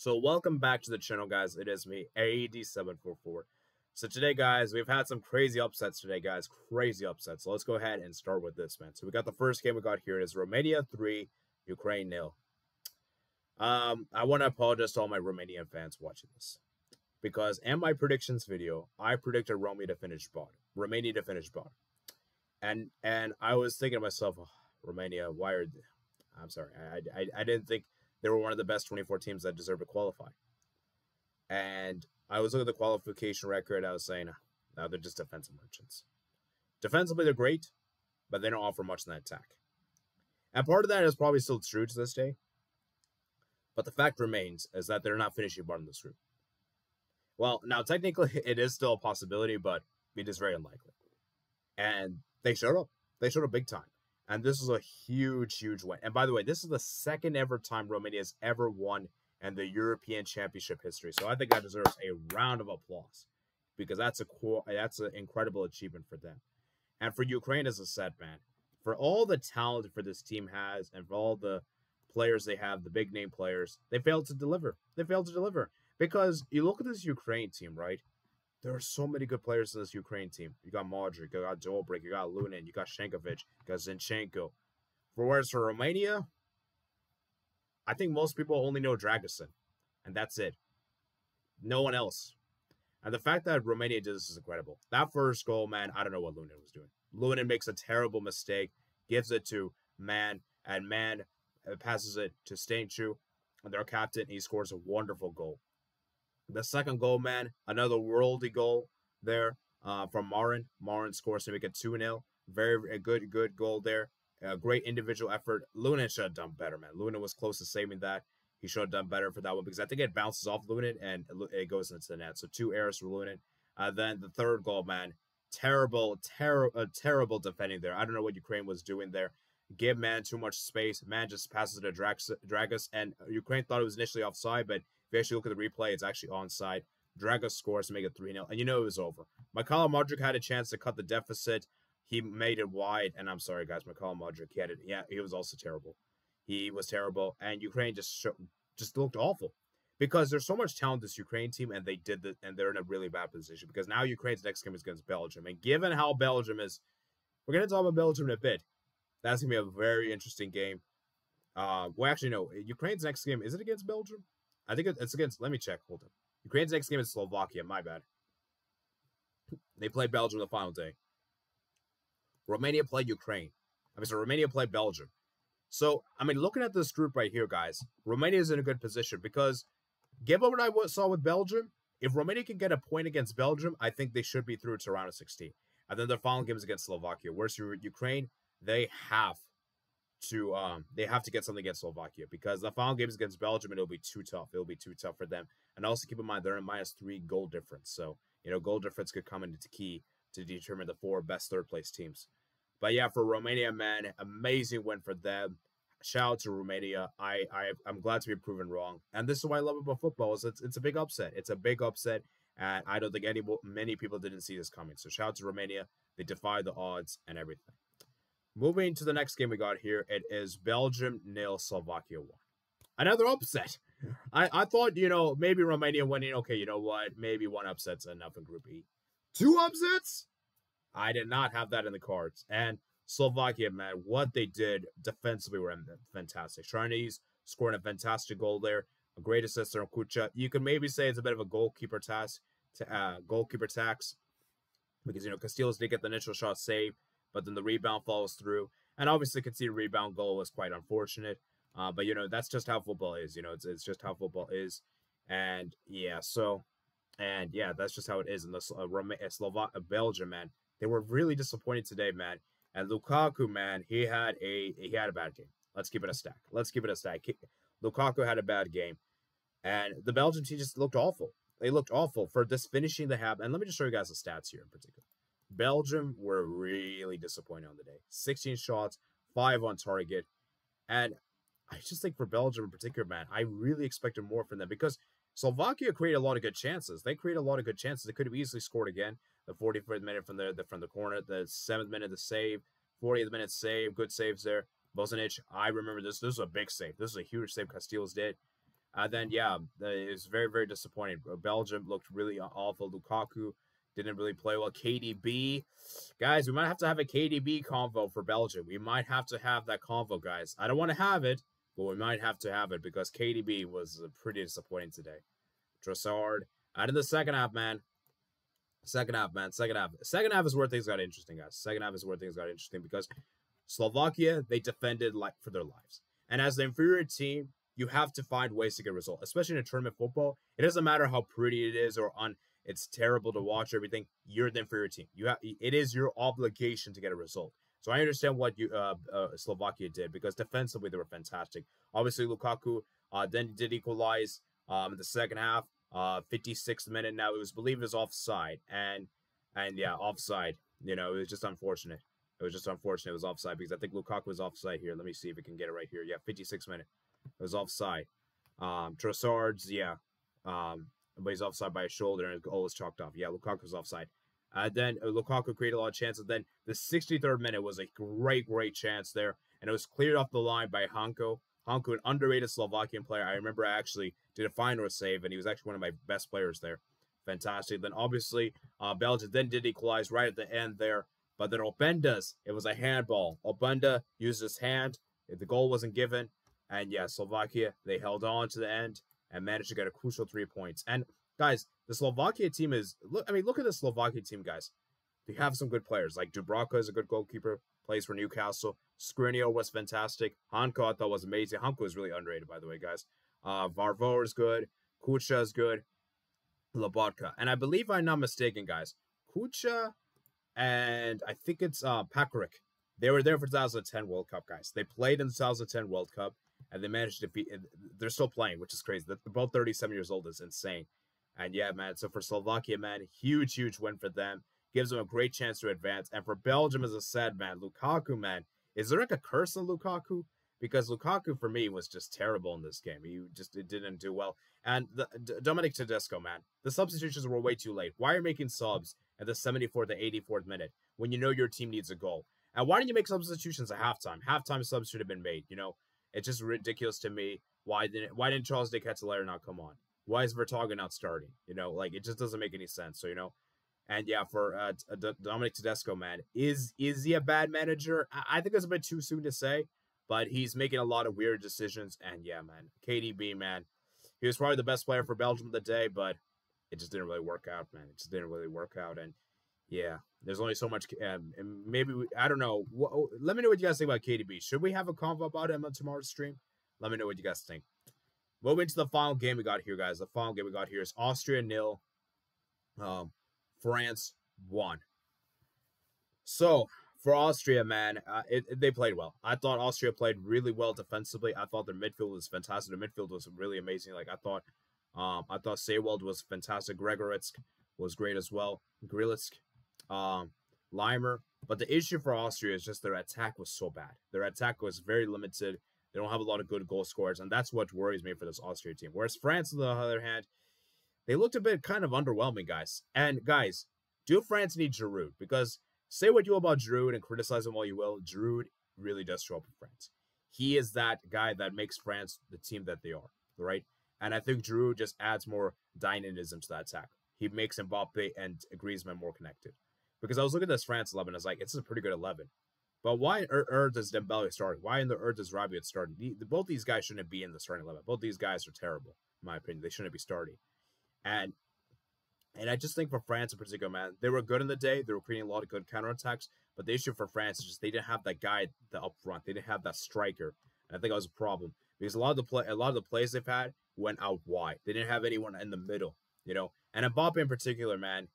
So welcome back to the channel, guys. It is me, AD744. So today, guys, we've had some crazy upsets today, guys. Crazy upsets. So let's go ahead and start with this, man. So we got the first game we got here. Is Romania 3, Ukraine nil. Um, I want to apologize to all my Romanian fans watching this. Because in my predictions video, I predicted Romania to finish bottom. Romania to finish bottom. And and I was thinking to myself, oh, Romania, why are they? I'm sorry. I, I, I didn't think they were one of the best 24 teams that deserve to qualify. And I was looking at the qualification record. I was saying, no, they're just defensive merchants. Defensively, they're great, but they don't offer much in that attack. And part of that is probably still true to this day. But the fact remains is that they're not finishing bottom of this group. Well, now technically it is still a possibility, but it is very unlikely. And they showed up. They showed up big time. And this is a huge, huge win. And by the way, this is the second ever time Romania has ever won in the European Championship history. So I think that deserves a round of applause because that's a cool, that's an incredible achievement for them. And for Ukraine, as a set man, for all the talent for this team has and for all the players they have, the big name players, they failed to deliver. They failed to deliver because you look at this Ukraine team, right? There are so many good players in this Ukraine team. You got Mudryk, you got Dovbyk, you got Lunin, you got Shankovic, you got Zinchenko. For whereas for Romania, I think most people only know Dragusin, and that's it. No one else. And the fact that Romania did this is incredible. That first goal, man, I don't know what Lunin was doing. Lunin makes a terrible mistake, gives it to Man, and Man passes it to Stanciu, and their captain. He scores a wonderful goal. The second goal, man, another worldy goal there uh, from Marin. Marin scores to make it 2 0. Very a good, good goal there. A great individual effort. Lunin should have done better, man. Lunin was close to saving that. He should have done better for that one because I think it bounces off Lunin and it goes into the net. So two errors for Lunin. Uh, then the third goal, man, terrible, terrible, uh, terrible defending there. I don't know what Ukraine was doing there. Give man too much space. Man just passes it to Dragus, and Ukraine thought it was initially offside, but if you actually look at the replay, it's actually onside. Dragus scores to make it 3 0, and you know it was over. Mykhailo Mudryk had a chance to cut the deficit. He made it wide, and I'm sorry, guys, Mykhailo Mudryk, he had it. Yeah, he was also terrible. He was terrible, and Ukraine just just looked awful because there's so much talent this Ukraine team, and they did the, and they're in a really bad position because now Ukraine's next game is against Belgium, and given how Belgium is, we're gonna talk about Belgium in a bit. That's gonna be a very interesting game. Uh, well, actually, no. Ukraine's next game is it against Belgium? I think it's against. Let me check. Hold on. Ukraine's next game is Slovakia. My bad. They play Belgium the final day. Romania played Ukraine. I mean, so Romania played Belgium. So, I mean, looking at this group right here, guys, Romania is in a good position because, given what I saw with Belgium, if Romania can get a point against Belgium, I think they should be through to round of 16. And then their final game is against Slovakia. Whereas Ukraine, they have to um they have to get something against Slovakia because the final game is against Belgium and it'll be too tough. It'll be too tough for them. And also keep in mind they're in minus three goal difference. So, you know, goal difference could come into key to determine the four best third place teams. But yeah, for Romania, man, amazing win for them. Shout out to Romania. I, I I'm glad to be proven wrong. And this is why I love about football is it's it's a big upset. It's a big upset. And I don't think any many people didn't see this coming. So shout out to Romania. They defied the odds and everything. Moving to the next game we got here, it is Belgium nil, Slovakia one. Another upset. I, I thought, you know, maybe Romania winning. Okay, you know what? Maybe one upset's enough in Group E. Two upsets? I did not have that in the cards. And Slovakia, man, what they did defensively were fantastic. Schranz scoring a fantastic goal there. A great assist from Kucka. You could maybe say it's a bit of a goalkeeper task, to, uh, goalkeeper tax, because you know Casteels did get the initial shot saved, but then the rebound falls through. And obviously, conceded rebound goal was quite unfortunate. Uh, but you know that's just how football is. You know, it's it's just how football is. And yeah, so and yeah, that's just how it is. in the uh, uh Slovak uh, Belgium, man, they were really disappointed today, man. And Lukaku, man, he had a he had a bad game. Let's keep it a stack. Let's keep it a stack. Lukaku had a bad game, and the Belgian team just looked awful. They looked awful for this finishing they have. And let me just show you guys the stats here in particular. Belgium were really disappointed on the day. 16 shots, five on target. And I just think for Belgium in particular, man, I really expected more from them because Slovakia created a lot of good chances. They created a lot of good chances. They could have easily scored again. The 45th minute from the, the from the corner, the seventh minute the save, 40th minute save, good saves there. Bosnich, I remember this. This was a big save. This is a huge save Casteels did. Uh, then yeah, it was very very disappointing. Belgium looked really awful. Lukaku didn't really play well. KDB, guys, we might have to have a KDB convo for Belgium. We might have to have that convo, guys. I don't want to have it, but we might have to have it because KDB was uh, pretty disappointing today. Trossard out in the second half, man. Second half, man. Second half. Second half is where things got interesting, guys. Second half is where things got interesting because Slovakia they defended like for their lives, and as the inferior team, you have to find ways to get a result, especially in a tournament football. It doesn't matter how pretty it is or on it's terrible to watch everything. You're the inferior team. You have it is your obligation to get a result. So I understand what you uh, uh, Slovakia did because defensively they were fantastic. Obviously Lukaku uh, then did equalize um, in the second half, uh, 56th minute. Now it was believed it was offside, and and yeah, offside. You know, it was just unfortunate. It was just unfortunate. It was offside because I think Lukaku was offside here. Let me see if we can get it right here. Yeah, 56 minute. It was offside. Um, Trossard's, yeah. Um, but he's offside by a shoulder and goal was chalked off. Yeah, Lukaku's offside. Uh, then uh, Lukaku created a lot of chances. Then the 63rd minute was a great, great chance there, and it was cleared off the line by Hancko. Hancko, an underrated Slovakian player. I remember I actually did a final save, and he was actually one of my best players there. Fantastic. Then obviously uh, Belgium then did equalize right at the end there, but then Openda's it was a handball. Openda used his hand. If the goal wasn't given, and yeah, Slovakia they held on to the end and managed to get a crucial three points. And guys, the Slovakia team is look. I mean, look at the Slovakia team, guys. They have some good players. Like Dubravka is a good goalkeeper, plays for Newcastle. Skriniar was fantastic. Hancko I thought was amazing. Hancko is really underrated, by the way, guys. Uh, Vavro is good. Kucka is good. Lobotka. And I believe I'm not mistaken, guys. Kucka and I think it's uh. They were there for 2010 World Cup, guys. They played in the 2010 World Cup and they managed to defeat. They're still playing, which is crazy. They're both 37 years old is insane. And yeah, man. So for Slovakia, man, huge, huge win for them. Gives them a great chance to advance. And for Belgium, as I said, man, Lukaku, man, is there like a curse on Lukaku? Because Lukaku for me was just terrible in this game. He just it didn't do well. And the, D- Dominic Tedesco, man, the substitutions were way too late. Why are you making subs at the 74th to 84th minute when you know your team needs a goal? And why didn't you make substitutions at halftime? Halftime subs should have been made. You know, it's just ridiculous to me. Why didn't Why didn't Charles De Ketelaere not come on? Why is Vertonghen not starting? You know, like it just doesn't make any sense. So you know, and yeah, for uh, D- Dominic Tedesco, man, is is he a bad manager? I-, I think it's a bit too soon to say, but he's making a lot of weird decisions. And yeah, man, KDB, man, he was probably the best player for Belgium of the day, but it just didn't really work out, man. It just didn't really work out, and yeah, there's only so much. Um, and maybe we, I don't know. What, let me know what you guys think about KDB. Should we have a convo about him on tomorrow's stream? Let me know what you guys think. Moving to the final game we got here, guys. The final game we got here is Austria nil, um, France one. So for Austria, man, uh, it, it, they played well. I thought Austria played really well defensively. I thought their midfield was fantastic. Their midfield was really amazing. Like I thought, um, I thought Seiwald was fantastic. Gregoritsch was great as well. Grillitsch, um, Laimer. But the issue for Austria is just their attack was so bad. Their attack was very limited. They don't have a lot of good goal scorers, and that's what worries me for this Austria team. Whereas France, on the other hand, they looked a bit kind of underwhelming, guys. And guys, do France need Giroud? Because say what you will about Giroud and criticize him all you will, Giroud really does show up for France. He is that guy that makes France the team that they are, right? And I think Giroud just adds more dynamism to that attack. He makes Mbappe and Griezmann more connected. Because I was looking at this France 11, I was like, it's a pretty good 11. But why er, er does Dembele start? Why in the er does Rabiot start? The, both these guys shouldn't be in the starting 11. Both these guys are terrible, in my opinion. They shouldn't be starting. And and I just think for France in particular, man, they were good in the day. They were creating a lot of good counterattacks. But the issue for France is just they didn't have that guy the up front. They didn't have that striker. And I think that was a problem because a lot of the play, a lot of the plays they've had went out wide. They didn't have anyone in the middle, you know. And Mbappe in particular, man,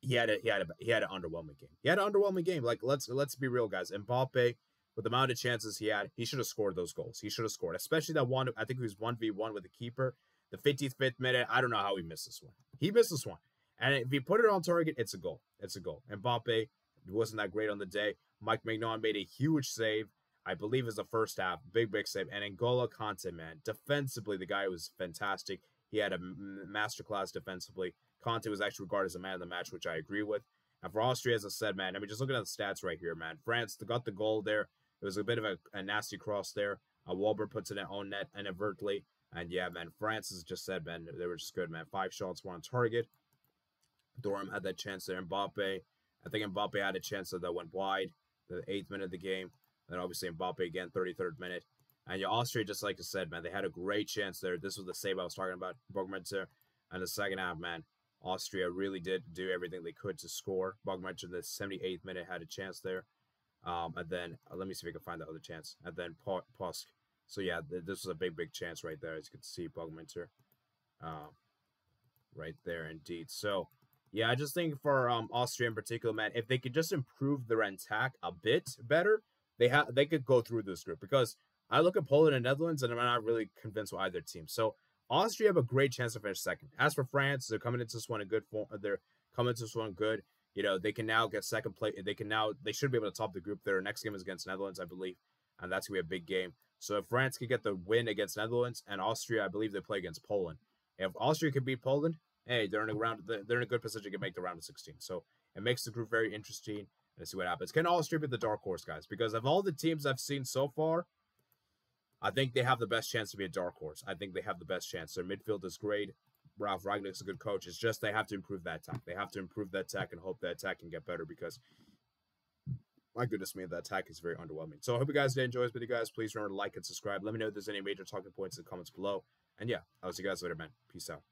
he had a he had a he had an underwhelming game. He had an underwhelming game. Like let's let's be real, guys. Mbappe, with the amount of chances he had, he should have scored those goals. He should have scored, especially that one. I think he was one v one with the keeper. The 55th minute, I don't know how he missed this one. He missed this one, and if he put it on target, it's a goal. It's a goal. Mbappe wasn't that great on the day. Mike Maignan made a huge save. I believe was the first half, big big save. And N'Golo Kante, man, defensively the guy was fantastic. He had a masterclass defensively. Kante was actually regarded as a man of the match, which I agree with. And for Austria, as I said, man, I mean, just looking at the stats right here, man. France got the goal there. It was a bit of a, a nasty cross there. Uh, Wöber puts it in own net inadvertently. And yeah, man, France has just said, man, they were just good, man. Five shots, one on target. Thuram had that chance there. Mbappe, I think Mbappe had a chance that went wide, the eighth minute of the game. And Then obviously Mbappe again, 33rd minute. And yeah, Austria, just like I said, man, they had a great chance there. This was the save I was talking about, Baumgartner. And the second half, man, Austria really did do everything they could to score. Baumgartner, the 78th minute, had a chance there. Um, and then uh, let me see if I can find the other chance. And then Posch. So yeah, th- this was a big, big chance right there, as you can see, Baumgartner. Um, right there, indeed. So yeah, I just think for um, Austria in particular, man, if they could just improve their attack a bit better, they have they could go through this group because I look at Poland and Netherlands and I'm not really convinced with either team. So Austria have a great chance to finish second. As for France, they're coming into this one in good form. Uh, they're coming into this one good. You know, they can now get second place. They can now they should be able to top the group. Their next game is against Netherlands, I believe, and that's gonna be a big game. So if France could get the win against Netherlands and Austria, I believe they play against Poland. If Austria could beat Poland, hey, they're in a round. They're in a good position to make the round of 16. So it makes the group very interesting. Let's see what happens. Can Austria be the dark horse, guys? Because of all the teams I've seen so far, I think they have the best chance to be a dark horse. I think they have the best chance. Their midfield is great. Ralf Rangnick's a good coach. It's just they have to improve that attack. They have to improve that attack and hope that attack can get better because my goodness me, that attack is very underwhelming. So I hope you guys did enjoy this video, guys. Please remember to like and subscribe. Let me know if there's any major talking points in the comments below. And yeah, I'll see you guys later, man. Peace out.